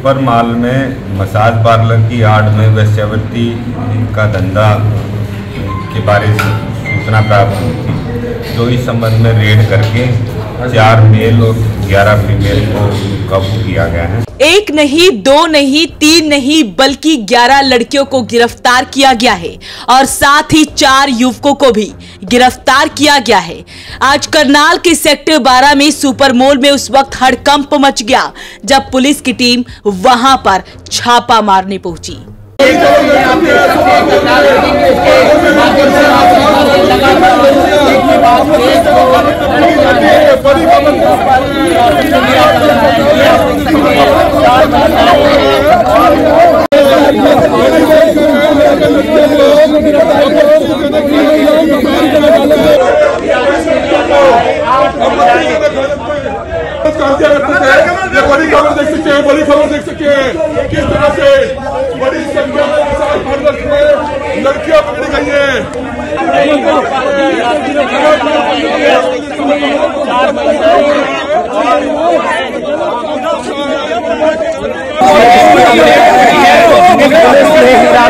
Super mall में, massage parlour की आड़ में वैश्यावृत्ति का धंधा के बारे में सूचना प्राप्त हुई थी, जो इस संबंध में रेड करके चार मेल और ग्यारह फीमेल को काबू किया गया है? एक नहीं, दो नहीं, तीन नहीं, बल्कि 11 लड़कियों को गिरफ़्तार किया गया है और साथ ही चार युवकों को भी गिरफ़्तार किया गया है। आज करनाल के सेक्टर 12 में सुपर मॉल में उस वक्त हड़कंप मच गया, जब पुलिस की टीम वहाँ पर छापा मारने पहुँची। बड़ी खबर देख सकते बड़ी खबर देख सकते किस तरह से बड़ी संख्या में पार्लर में लड़कियाँ पकड़ी गई हैं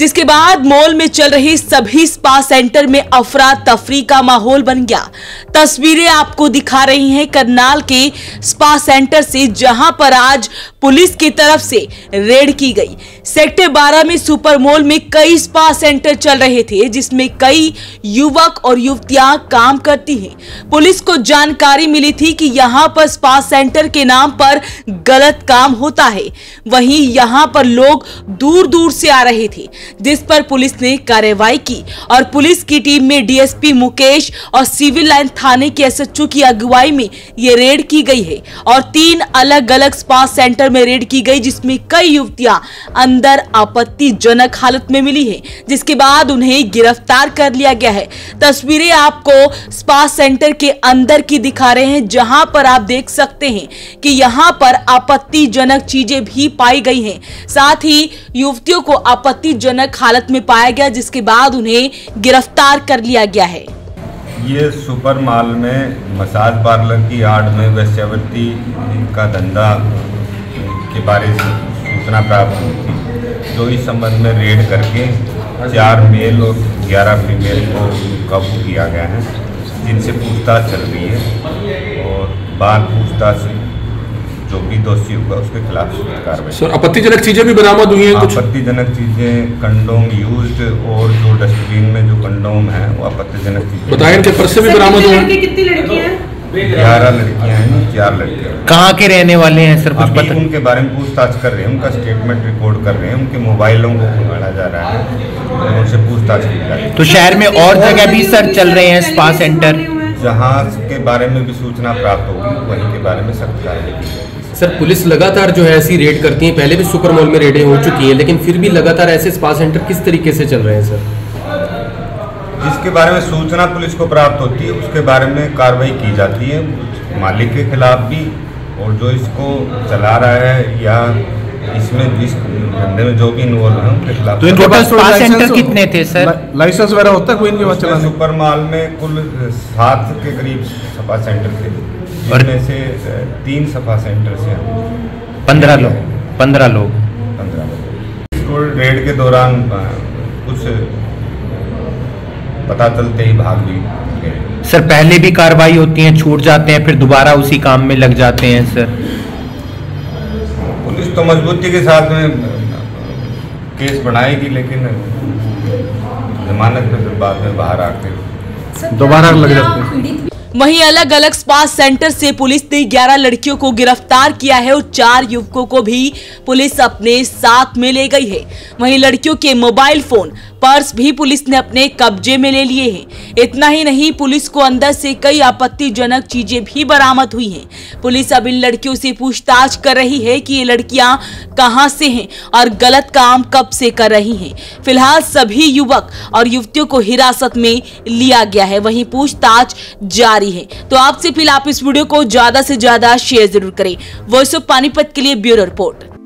जिसके बाद मॉल में चल रही सभी स्पा सेंटर में अफरा तफरी का माहौल बन गया। तस्वीरें आपको दिखा रही हैं करनाल के स्पा सेंटर से, जहाँ पर आज पुलिस की तरफ़ से रेड की गई। सेक्टर 12 में सुपर मॉल में कई स्पा सेंटर चल रहे थे, जिसमें कई युवक और युवतियाँ काम करती हैं। पुलिस को जानकारी मिली थी कि यहाँ पर स्पा सेंटर के नाम पर गलत काम होता है। वहीं यहाँ पर लोग दूर दूर से आ रहे थे। जिस पर पुलिस ने कार्रवाई की और पुलिस की टीम में डीएसपी मुकेश और सिविल लाइन थाने के एसएचओ की अगुवाई में ये रेड की गई है और तीन अलग अलग स्पा सेंटर में रेड की गई, जिसमें कई युवतियाँ अंदर आपत्तिजनक हालत में मिली है, जिसके बाद उन्हें गिरफ़्तार कर लिया गया है। तस्वीरें आपको स्पा सेंटर के अंदर की दिखा रहे हैं, जहाँ पर आप देख सकते हैं कि यहाँ पर आपत्तिजनक चीज़ें भी पाई गई हैं। साथ ही युवतियों को आपत्तिजनक हालत में पाया गया, जिसके बाद उन्हें गिरफ़्तार कर लिया गया है। ये सुपर मॉल में मसाज पार्लर की आड़ में वेश्यावृत्ति का धंधा के बारे में सूचना प्राप्त हुई थी, जो इस संबंध में रेड करके चार मेल और ग्यारह फीमेल को काबू किया गया है, जिनसे पूछताछ चल रही है और बाल पूछताछ जो भी दोषी होगा उसके खिलाफ कार्रवाई। सर आपत्तिजनक चीज़ें भी बरामद हुई हैं कुछ? आपत्तिजनक चीज़ें कंडोम यूज्ड और जो डस्टबिन में जो कंडोम है वो आपत्तिजनक चीज़ें बताया इनके पर्स से भी बरामद हुए कितनी लड़कियाँ हैं? ग्यारह लड़कियाँ हैं चार लड़के कहाँ के रहने वाले हैं सर कुछ पता उनके बारे में पूछताछ कर रहे हैं उनका स्टेटमेंट रिकॉर्ड कर रहे हैं उनके मोबाइलों को खंगाला जा रहा है। उनसे पूछताछ की जा रही है। तो शहर में और जगह भी सर चल रहे हैं स्पा सेंटर जहाँ के बारे में भी सूचना प्राप्त होगी वहीं के बारे में सख्त कार्रवाई की जाएगी। सर, पुलिस लगातार जो है ऐसी रेड करती है। पहले भी सुपर मॉल में रेडें हो चुकी हैं, लेकिन फिर भी लगातार ऐसे स्पा सेंटर किस तरीके से चल रहे हैं, सर? जिसके बारे में सूचना पुलिस को प्राप्त होती है, उसके बारे में कार्रवाई की जाती है। मालिक के खिलाफ भी, और जो इसको चला रहा है या इसमें जिस धंधे में जो भी इन्वॉल्व है उनके खिलाफ तो इनके टोटल पास सेंटर कितने थे सर? लाइसेंस वगैरह होता है कोई इनके पास चलाने? सुपर मॉल में कुल सात के करीब सफ़ा सेंटर थे। और- जिनमें से तीन सफ़ा सेंटर से हम पंद्रह लोग पंद्रह लोग। पंद्रह लोग। इसको रेड के दौरान कुछ पता चलते ही भाग भी सर पहले भी कार्रवाई होती है छूट जाते हैं फिर दोबारा उसी काम में लग जाते हैं सर। तो मजबूती के साथ में केस बनाएगी लेकिन जमानत में फिर बाद में बाहर आके। दोबारा लग जाते हैं वहीं अलग अलग स्पा सेंटर से पुलिस ने 11 लड़कियों को गिरफ़्तार किया है और चार युवकों को भी पुलिस अपने साथ में ले गई है। वहीं लड़कियों के मोबाइल फ़ोन पर्स भी पुलिस ने अपने कब्जे में ले लिए हैं। इतना ही नहीं, पुलिस को अंदर से कई आपत्तिजनक चीज़ें भी बरामद हुई हैं। पुलिस अब इन लड़कियों से पूछताछ कर रही है कि ये लड़कियाँ कहाँ से हैं और गलत काम कब से कर रही हैं। फ़िलहाल सभी युवक और युवतियों को हिरासत में लिया गया है, वहीं पूछताछ जारी है। तो आपसे फ़िलहाल आप इस वीडियो को ज़्यादा से ज़्यादा शेयर ज़रूर करें। वॉइस ऑफ़ पानीपत के लिए ब्यूरो रिपोर्ट।